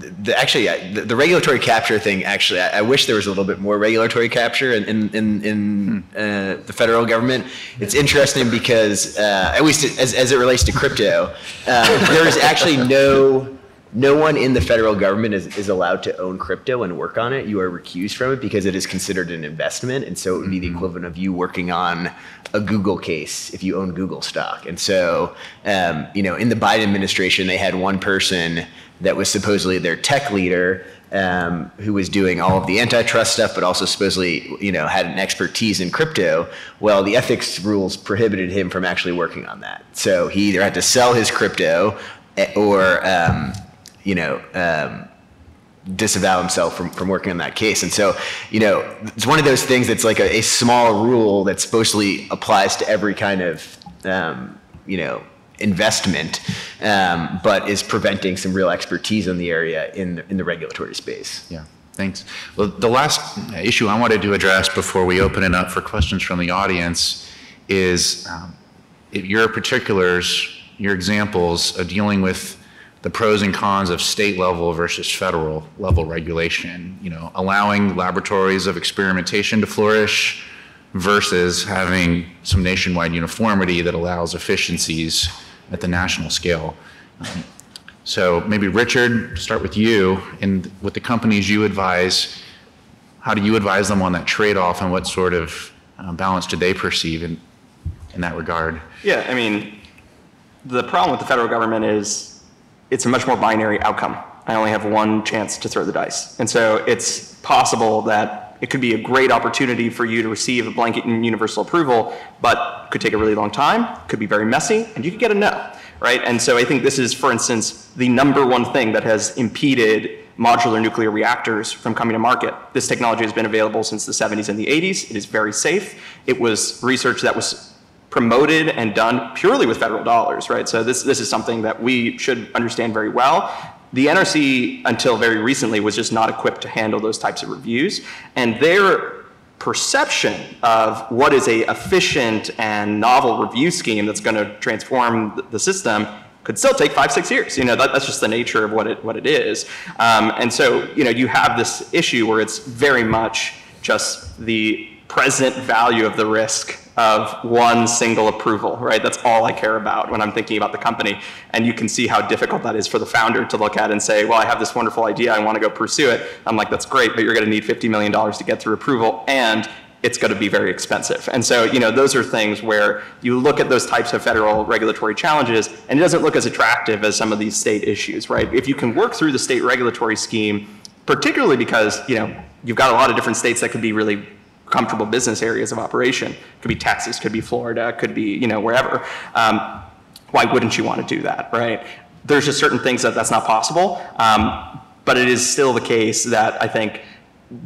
the, actually, the, the regulatory capture thing. Actually, I, I wish there was a little bit more regulatory capture in in in, in uh, the federal government. It's interesting because uh, at least as, as it relates to crypto, uh, there is actually no no one in the federal government is, is allowed to own crypto and work on it. You are recused from it because it is considered an investment. And so it would be the equivalent of you working on a Google case if you own Google stock. And so, um, you know, in the Biden administration, they had one person that was supposedly their tech leader um, who was doing all of the antitrust stuff, but also supposedly, you know, had an expertise in crypto. Well, the ethics rules prohibited him from actually working on that. So he either had to sell his crypto eh, or, um, you know, um, disavow himself from, from working on that case. And so, you know, it's one of those things that's like a, a small rule that supposedly applies to every kind of, um, you know, investment, um, but is preventing some real expertise in the area in the, in the regulatory space. Yeah, thanks. Well, the last issue I wanted to address before we open it up for questions from the audience is um, your particulars, your examples of dealing with the pros and cons of state level versus federal level regulation, you know, allowing laboratories of experimentation to flourish versus having some nationwide uniformity that allows efficiencies at the national scale. Um, so maybe Richard, start with you and with the companies you advise, how do you advise them on that trade-off and what sort of uh, balance do they perceive in, in that regard? Yeah, I mean, the problem with the federal government is it's a much more binary outcome. I only have one chance to throw the dice. And so it's possible that it could be a great opportunity for you to receive a blanket and universal approval, but could take a really long time, could be very messy, and you could get a no, right? And so I think this is, for instance, the number one thing that has impeded modular nuclear reactors from coming to market. This technology has been available since the 70s and the 80s. It is very safe. It was research that was promoted and done purely with federal dollars, right? So this, this is something that we should understand very well. The NRC, until very recently, was just not equipped to handle those types of reviews. And their perception of what is a efficient and novel review scheme that's going to transform the system could still take five, six years. You know, that, that's just the nature of what it, what it is. Um, and so, you know, you have this issue where it's very much just the present value of the risk of one single approval, right? That's all I care about when I'm thinking about the company. And you can see how difficult that is for the founder to look at and say, well, I have this wonderful idea, I want to go pursue it. I'm like, that's great, but you're going to need $50 million to get through approval, and it's going to be very expensive. And so, you know, those are things where you look at those types of federal regulatory challenges, and it doesn't look as attractive as some of these state issues, right? If you can work through the state regulatory scheme, particularly because, you know, you've got a lot of different states that could be really comfortable business areas of operation. Could be Texas, could be Florida, could be, you know, wherever. Um, why wouldn't you want to do that, right? There's just certain things that that's not possible. Um, but it is still the case that I think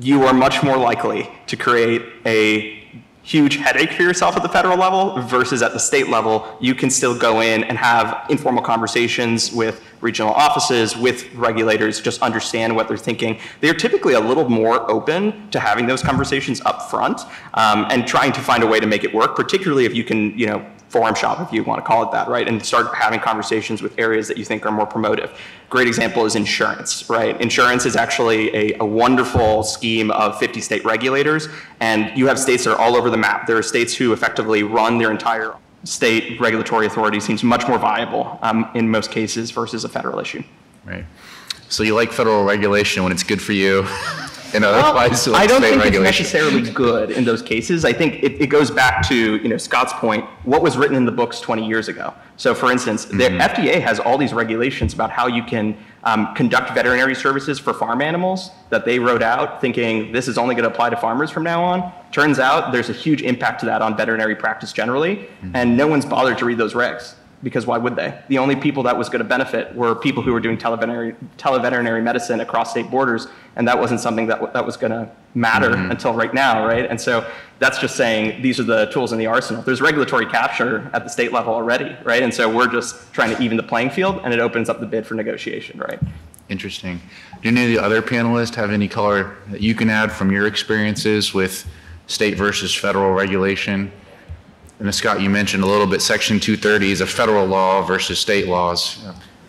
you are much more likely to create a huge headache for yourself at the federal level versus at the state level, you can still go in and have informal conversations with regional offices, with regulators, just understand what they're thinking. They're typically a little more open to having those conversations up front um, and trying to find a way to make it work, particularly if you can, you know, forum shop, if you want to call it that, right? And start having conversations with areas that you think are more promotive. Great example is insurance, right? Insurance is actually a, a wonderful scheme of 50 state regulators, and you have states that are all over the map. There are states who effectively run their entire state regulatory authority seems much more viable um, in most cases versus a federal issue. Right. So you like federal regulation when it's good for you and Well, otherwise you like I don't think regulation. it's necessarily good in those cases. I think it, it goes back to you know Scott's point. What was written in the books 20 years ago? So, for instance, the Mm-hmm. FDA has all these regulations about how you can um, conduct veterinary services for farm animals that they wrote out, thinking this is only going to apply to farmers from now on. Turns out there's a huge impact to that on veterinary practice generally, Mm-hmm. and no one's bothered to read those regs because why would they? The only people that was going to benefit were people who were doing televeterinary, televeterinary medicine across state borders, and that wasn't something that, that was going to matter mm-hmm. until right now, right? And so that's just saying these are the tools in the arsenal. There's regulatory capture at the state level already, right? And so we're just trying to even the playing field, and it opens up the bid for negotiation, right? Interesting. Do any of the other panelists have any color that you can add from your experiences with state versus federal regulation? And Scott, you mentioned a little bit Section 230 is a federal law versus state laws.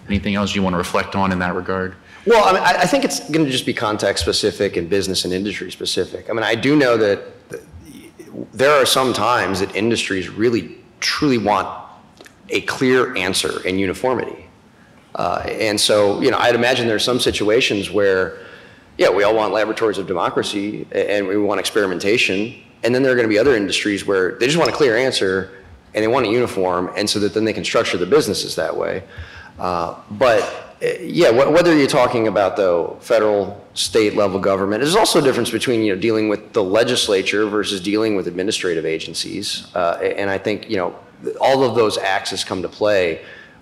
Anything else you want to reflect on in that regard? Well, I mean, I, think it's going to just be context specific and business and industry specific. I mean, I do know that there are some times that industries really truly want a clear answer and uniformity. Uh, And so, you know, I'd imagine there are some situations where, yeah, we all want laboratories of democracy and we want experimentation. And then there are going to be other industries where they just want a clear answer and they want a uniform, and so that then they can structure the businesses that way. Uh, But, yeah, wh- whether you're talking about, though, federal, state level government, there's also a difference between, you know, dealing with the legislature versus dealing with administrative agencies. Uh, And I think, you know, all of those axes come to play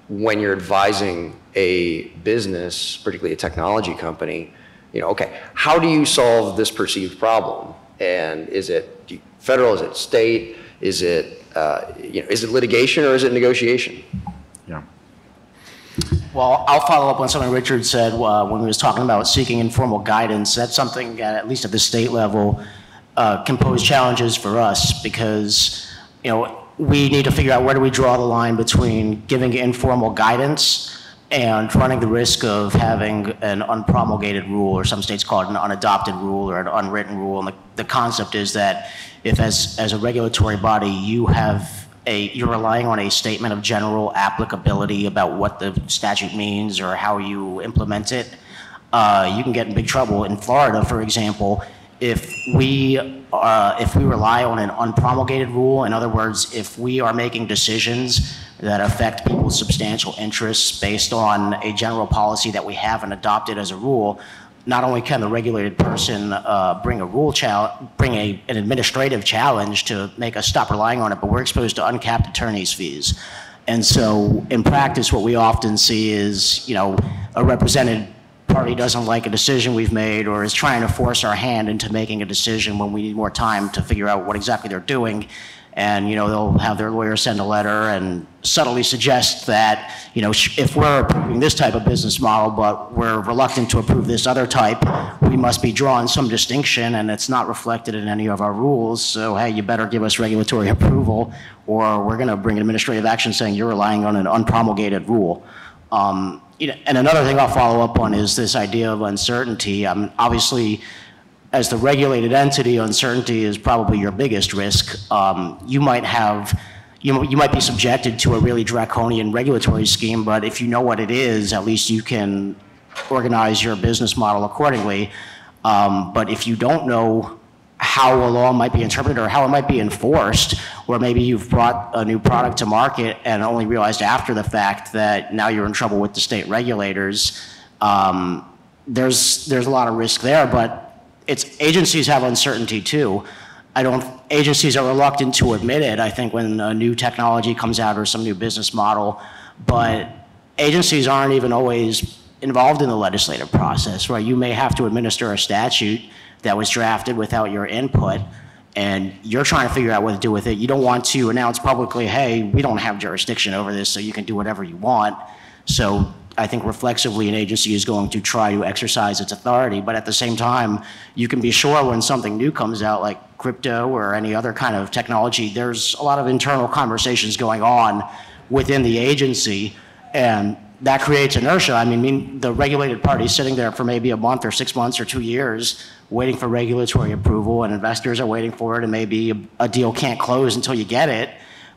when you're advising a business, particularly a technology company, you know, okay, how do you solve this perceived problem? And is it federal, is it state, is it, uh, you know, is it litigation or is it negotiation? Yeah. Well, I'll follow up on something Richard said uh, when he was talking about seeking informal guidance. That's something, uh, at least at the state level, uh, can pose challenges for us because, you know, we need to figure out where do we draw the line between giving informal guidance and running the risk of having an unpromulgated rule, or some states call it an unadopted rule or an unwritten rule. And the, the concept is that if, as, as a regulatory body, you have a, you're relying on a statement of general applicability about what the statute means or how you implement it, uh, you can get in big trouble. In Florida, for example, if we, uh, if we rely on an unpromulgated rule, in other words, if we are making decisions that affect people's substantial interests based on a general policy that we haven't adopted as a rule, not only can the regulated person uh, bring a rule challenge, bring a, an administrative challenge to make us stop relying on it, but we're exposed to uncapped attorney's fees. And so, in practice, what we often see is, you know, a represented party doesn't like a decision we've made or is trying to force our hand into making a decision when we need more time to figure out what exactly they're doing. And, you know, they'll have their lawyer send a letter and subtly suggest that, you know, if we're approving this type of business model, but we're reluctant to approve this other type, we must be drawing some distinction and it's not reflected in any of our rules. So, hey, you better give us regulatory approval or we're going to bring administrative action saying you're relying on an unpromulgated rule. Um, you know, and another thing I'll follow up on is this idea of uncertainty. Um, obviously, as the regulated entity, uncertainty is probably your biggest risk. Um, you might have, you, you might be subjected to a really draconian regulatory scheme, but if you know what it is, at least you can organize your business model accordingly. Um, but if you don't know how a law might be interpreted or how it might be enforced, or maybe you've brought a new product to market and only realized after the fact that now you're in trouble with the state regulators, um, there's, there's a lot of risk there, but it's, agencies have uncertainty too. I don't, agencies are reluctant to admit it, I think, when a new technology comes out or some new business model, but agencies aren't even always involved in the legislative process, right? You may have to administer a statute that was drafted without your input, and you're trying to figure out what to do with it. You don't want to announce publicly, hey, we don't have jurisdiction over this, so you can do whatever you want. So I think reflexively, an agency is going to try to exercise its authority, but at the same time, you can be sure when something new comes out, like crypto or any other kind of technology, there's a lot of internal conversations going on within the agency, and that creates inertia. I mean, the regulated party is sitting there for maybe a month or six months or two years, waiting for regulatory approval, and investors are waiting for it, and maybe a, a deal can't close until you get it.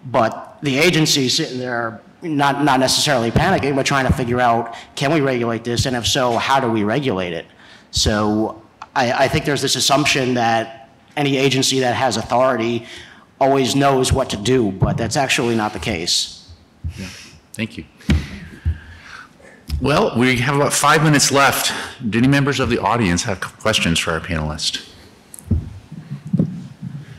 But the agency is sitting there, not, not necessarily panicking, but trying to figure out, can we regulate this? And if so, how do we regulate it? So I, I think there's this assumption that any agency that has authority always knows what to do, but that's actually not the case. Yeah. Thank you. Well, we have about five minutes left. Do any members of the audience have questions for our panelists?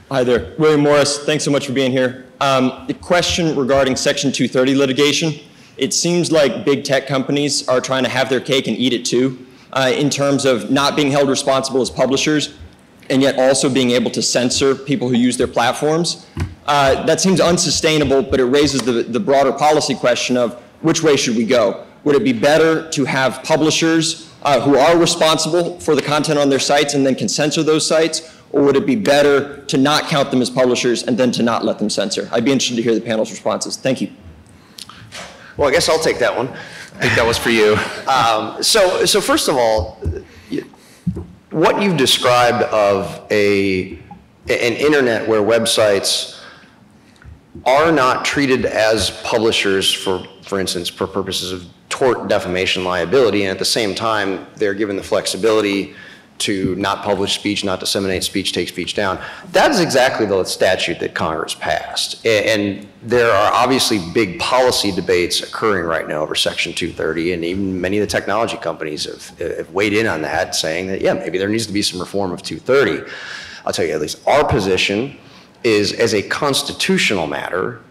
Hi there, William Morris. Thanks so much for being here. Um, the question regarding Section 230 litigation, it seems like big tech companies are trying to have their cake and eat it too, uh, in terms of not being held responsible as publishers, and yet also being able to censor people who use their platforms. Uh, that seems unsustainable, but it raises the, the broader policy question of which way should we go? Would it be better to have publishers uh, who are responsible for the content on their sites and then can censor those sites? Or would it be better to not count them as publishers and then to not let them censor? I'd be interested to hear the panel's responses. Thank you. Well, I guess I'll take that one. I think that was for you. Um, So, so first of all, what you've described of a, an internet where websites are not treated as publishers for, for instance, for purposes of tort defamation liability, and at the same time, they're given the flexibility to not publish speech, not disseminate speech, take speech down. That is exactly the statute that Congress passed. And there are obviously big policy debates occurring right now over Section 230, and even many of the technology companies have, have weighed in on that, saying that, yeah, maybe there needs to be some reform of 230. I'll tell you, at least our position is as a constitutional matter,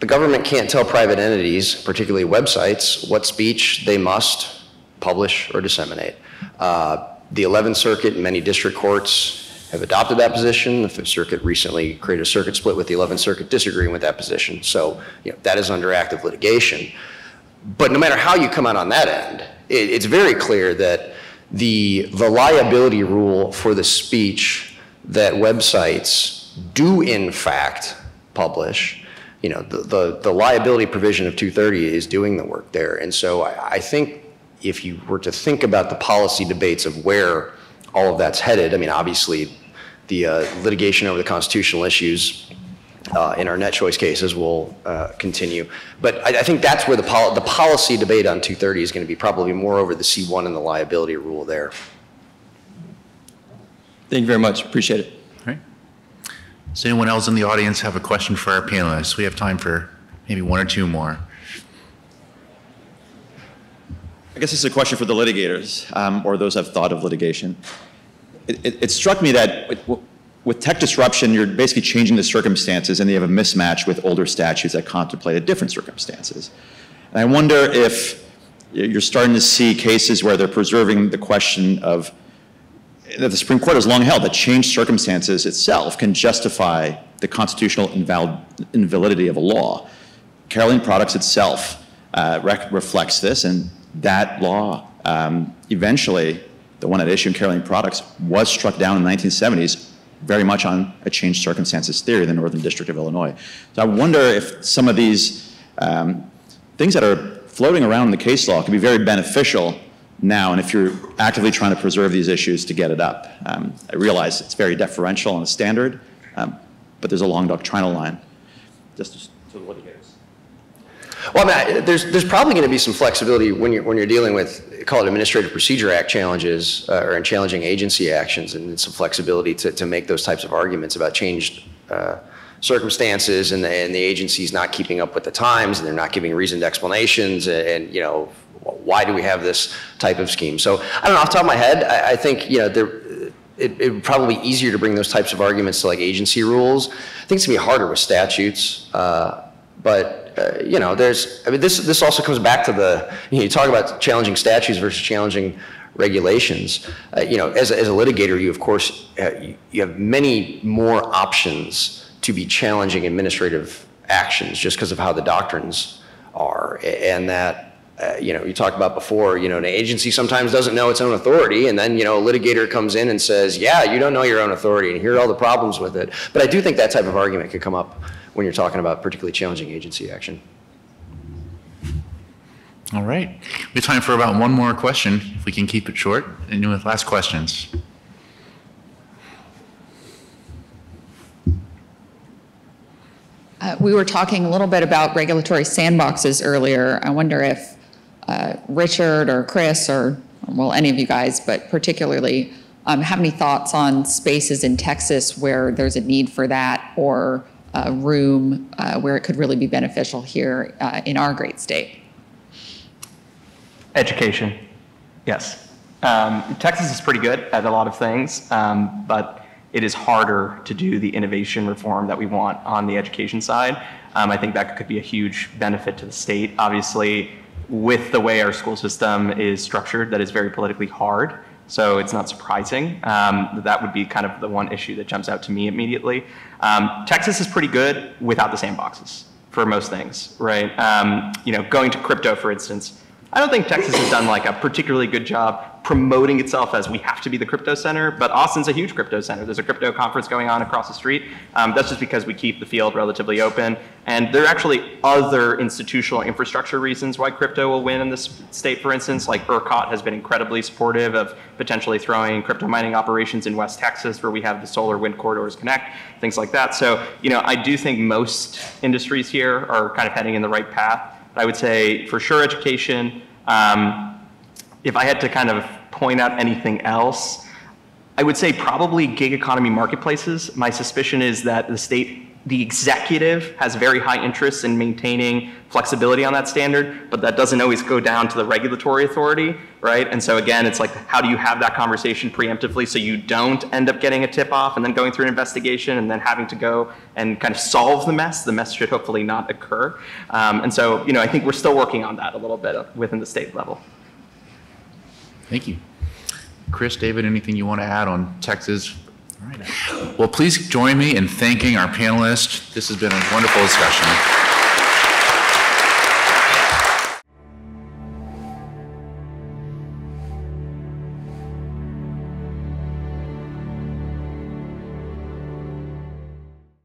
the government can't tell private entities, particularly websites, what speech they must publish or disseminate. Uh, The 11th Circuit and many district courts have adopted that position. The Fifth Circuit recently created a circuit split with the 11th Circuit disagreeing with that position. So, you know, that is under active litigation. But no matter how you come out on that end, it, it's very clear that the, the liability rule for the speech that websites do in fact publish, you know, the, the, the liability provision of 230 is doing the work there. And so I, I think if you were to think about the policy debates of where all of that's headed, I mean, obviously, the uh, litigation over the constitutional issues uh, in our NetChoice cases will uh, continue. But I, I think that's where the, pol- the policy debate on 230 is going to be probably more over the C1 and the liability rule there. Thank you very much. Appreciate it. All right. Does anyone else in the audience have a question for our panelists? We have time for maybe one or two more. I guess this is a question for the litigators, um, or those have thought of litigation. It, it, it struck me that with, with tech disruption, you're basically changing the circumstances, and you have a mismatch with older statutes that contemplated different circumstances. And I wonder if you're starting to see cases where they're preserving the question of that the Supreme Court has long held that changed circumstances itself can justify the constitutional invalid, invalidity of a law. Carolene Products itself uh, reflects this, and that law um, eventually, the one at issue in Carolene Products, was struck down in the 1970s, very much on a changed circumstances theory in the Northern District of Illinois. So I wonder if some of these um, things that are floating around in the case law can be very beneficial now, and if you're actively trying to preserve these issues to get it up. Um, I realize it's very deferential and a standard, um, but there's a long doctrinal line. Just to the litigators. Well, I mean, I- there's, there's probably going to be some flexibility when you're, when you're dealing with, call it Administrative Procedure Act challenges, uh, or in challenging agency actions, and some flexibility to, to make those types of arguments about changed uh, circumstances and the, and the agency's not keeping up with the times, and they're not giving reasoned explanations, and, and, you know, why do we have this type of scheme? So, I don't know, off the top of my head, I, I think, you know, there, it, it would probably be easier to bring those types of arguments to like agency rules. I think it's gonna be harder with statutes, uh, but, uh, you know, there's, I mean, this, this also comes back to the, you know, you talk about challenging statutes versus challenging regulations. Uh, you know, as, a- as a litigator, you of course, uh, you, have many more options to be challenging administrative actions just because of how the doctrines are. And that, uh, you know, you talked about before, you know, an agency sometimes doesn't know its own authority, and then, you know, a litigator comes in and says, yeah, you don't know your own authority, and here are all the problems with it. But I do think that type of argument could come up when you're talking about particularly challenging agency action. All right. We have time for about one more question, if we can keep it short. Anyone with last questions? Uh, We were talking a little bit about regulatory sandboxes earlier. I wonder if uh, Richard or Chris or, well, any of you guys, but particularly, um, have any thoughts on spaces in Texas where there's a need for that or uh, room uh, where it could really be beneficial here uh, in our great state? Education, yes. Um, Texas is pretty good at a lot of things, um, but it is harder to do the innovation reform that we want on the education side. Um, I think that could be a huge benefit to the state. Obviously, with the way our school system is structured, that is very politically hard. So it's not surprising. Um, that that would be kind of the one issue that jumps out to me immediately. Um, Texas is pretty good without the sandboxes for most things, right? Um, you know, going to crypto, for instance, I don't think Texas has done like a particularly good job promoting itself as we have to be the crypto center, but Austin's a huge crypto center. There's a crypto conference going on across the street. Um, that's just because we keep the field relatively open. And there are actually other institutional infrastructure reasons why crypto will win in this state, for instance, like ERCOT has been incredibly supportive of potentially throwing crypto mining operations in West Texas where we have the solar wind corridors connect, things like that. So, you know, I do think most industries here are kind of heading in the right path. But I would say for sure education. Um, if I had to kind of point out anything else, I would say probably gig economy marketplaces. My suspicion is that the state, the executive has very high interests in maintaining flexibility on that standard, but that doesn't always go down to the regulatory authority, right? And so again, it's like, how do you have that conversation preemptively so you don't end up getting a tip off and then going through an investigation and then having to go and kind of solve the mess? The mess should hopefully not occur. Um, and so, you know, I think we're still working on that a little bit within the state level. Thank you. Chris, David, anything you want to add on Texas? All right. Well, please join me in thanking our panelists. This has been a wonderful discussion.